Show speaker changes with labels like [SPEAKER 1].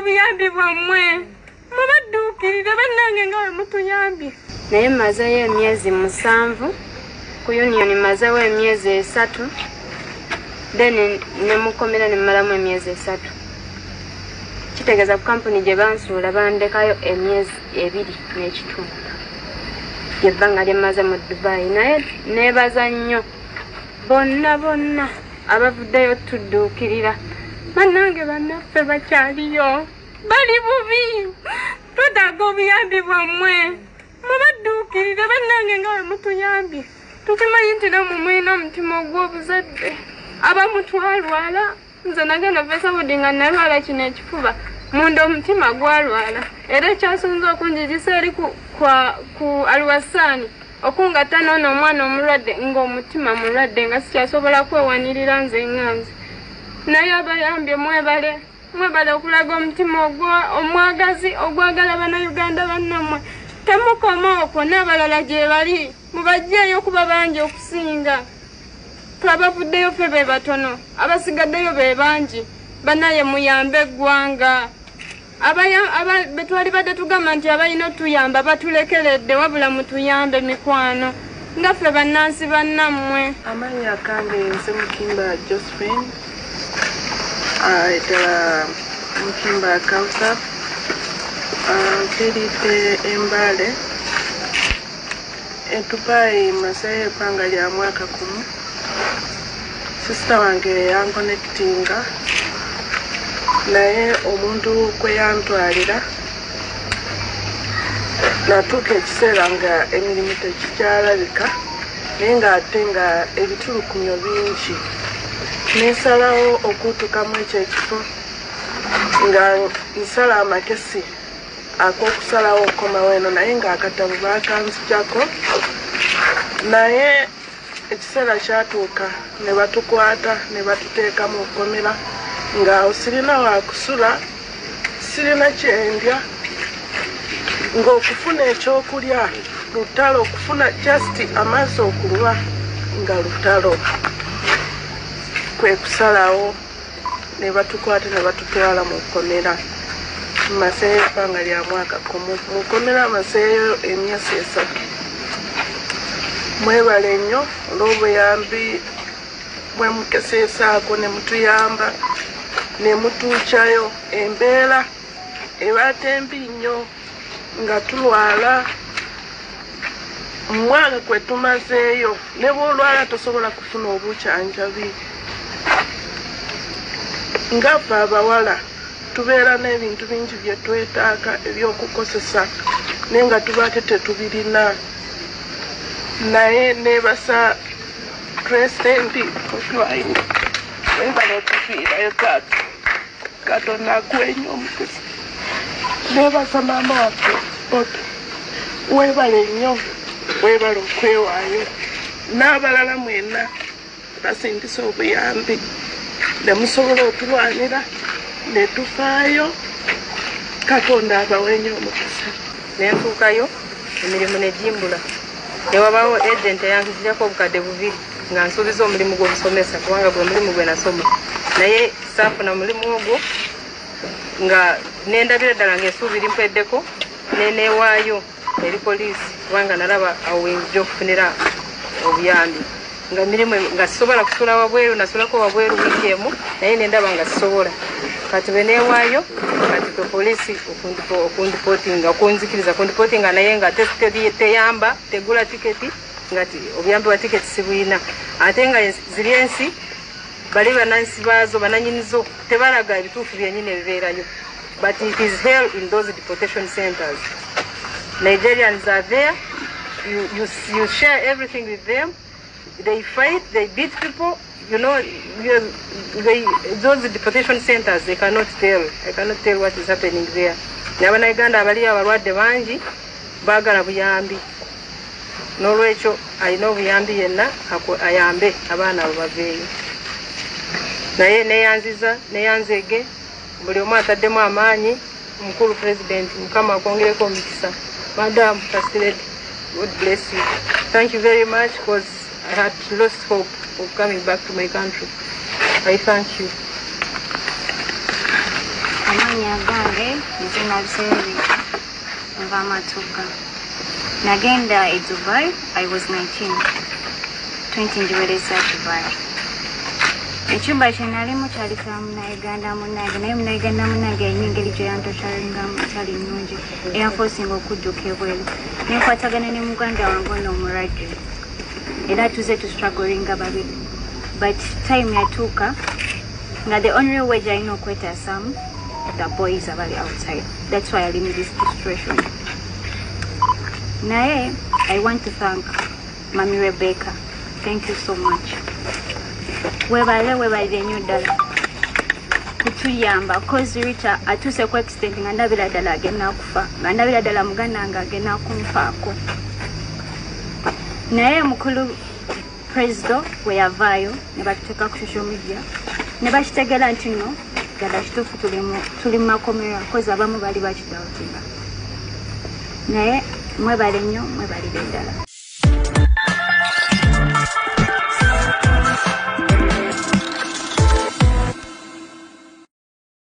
[SPEAKER 1] obuyambi bwammwe. Mubadduukirire bannange nga bwe mutuyambye. Naye mmazeyo emyezi musanvu ku union mmazewo emyezi esatu then ne mukomera ne mmalamu emyezi esatu. Kitegeeza ku kampuni gye bansuula bandekayo emyezi ebiri n'ekitundu. Lyebbanga lyemmaze mu dubayi naye neebaza nnyo bonna bonna abavuddeyo tudduukirira bannange bannaffe bakyaliyo bali bubi twetaaga obuyambi bwammwe mubadduukirire bannange nga bwe mutuyambye tukimanyi nti namwe mulina omutima ogw'obuzadde abamu twalwala nze nagenda fesabudi nga nalwala kino ekifuba munda omutima gwalwala era ekyasinza okunjigisa eri ku alwasaani okungatta noono omwana omulwadde ng'omutima mulwadde nga sikyasobola kwewanirira nze nga nze naye abayambye mwebale mwebale okulaga omutima omwagazi ogwagala bannayuganda bannammwe. Temukoma okwo n'abalala gye bali mubajjeeyo kuba bangi okusinga. Twabavuddeyo ffe be batono abasigaddeyo be bangi bannaye muyambe eggwanga. Abaya- aba- be twali badde tugamba nti abalina otuyamba batulekeredde wabula mutuyambe mikwano nga ffe bannansi bannammwe.
[SPEAKER 2] Amannya gange nze mukimba josephine ddala mukimba kausa nfiiridde embale edubayi mazeyo ebbanga lya mwaka gumu sisita wange yankonekitinga naye omuntu gwe yantwalira natuuka ekiseera nga emirimu tekikyalabika naye ng'ate nga ebitulukumyo bingi nesalawo okutukamu ekyo ekifo nga nsala amakesi ak'okusalawo okukomawo eno naye ng'akatabu bakanzijako naye ekiseera kyatuuka ne batukwata ne batuteeka mu kkomera ng'awo sirina wakusula sirina kyendya ng'okufuna ekyokulya lutalo okufuna just amazzi okulwa nga lutalo kwe kusalawo ne batukwata ne batutwala mu kkomera. Maseeyo ebbanga lya mwaka kumu mu kkomera maseeyo emyezi esatu. Mwebale nnyo olw'obuyambi bwe mukeseesaako ne mutuyamba ne mutuukyayo embeera ebaate embi nnyo nga tulwala. Mu mwaka kwe tumazeeyo ne bwolwala tosobola kufuna obukyanjabi nga ffe abawala tubeera n'ebintu bingi bye twetaaga ebyokukozesa naye nga tubaate tetubirina. Naye neebasa puresidenti otwaine webala otufiirayo taata katonda akwenya omukisa. Neebasa maama waffe oto webale nnyo webala okwewaayo. N'abalala mwena basindisa obuyambi nemusobola otulwanira netufaayo katonda abawenye omukisa
[SPEAKER 1] nentuukayo emirimu negimbula newabawo agent eyankizirako obukadde bubiri nga nsuubiza omulimu gw'obusomesa kubanga gwe mulimu gwe nasoma naye saafuna mulimu ogwo nga nendabira ddala ngaensuubiri mpeddeko nenewaayo eri poliisi kubanga nalaba awo wenjja okufunira obuyambi nga mirimu nga sisobola kusula wabweru nasulako wabweru wiiki emu naye nendaba nga sisobola. Kati bwenewaayo kati poliisi okundipo- okundipotinga okunzikiriza kundipotinga naye nga te- te- teyamba tegula tiketi nga ti obuyambi bwa tiketi sibuyina. Ate nga ziri ensi bali banansi baazo bananyinizo tebalaga ebituufu byenyini ebibeerayo. But it is hell in those deportation centers. Nigerians are there. You, you, you share everything with them they fight they beat people you know they, those deportation centers they cannot tell. I cannot tell what is happening there. N'abanauganda abaliyo abalwadde bangi baagala buyambi. N'olwekyo alina obuyambi yenna aku- ayambe abaana abo baveeyo. Naye neyanziza neyanzege buli omu ataddemu amaanyi omukulu pulezidenti mukama akwongereko omukisa. Madam kasired god bless you. Thank you very much because i had lost hope of coming back to my country. I thank you.
[SPEAKER 3] Amannya gange izina biseeri nva amatuga nagenda e dubai i was 19 20 njiwereza dubai. Ekyumba kyenalimu kyali kya munayuganda munange naye munayuganda munange yalina engeri gye yantoshalingamu kyali nnungi eyanfosinga okudduka ebweru nenkwatagana ne muganda wange ono omurajju era tuze tustragolinga babiri but time yatuuka nga the only way gyalina okwetaasamu the boys abali outside. That's why alimi this situation. Naye i want to thank mami rebecca. Thank you so much. Webale webalire nnyo ddala kutuyamba cause rita atuuse ku extent nga ndabira ddala agenda kufa. Nga ndabira ddala muganda nga agenda kunfaako naye mukulu president bwe yavaayo ne batuteeka ku social media ne bakitegeera nti nno ddala kituufu tuli mu- tuli mu makomera kozi abamu bali bakidawutinga naye mwebale nnyo mwebalire ddala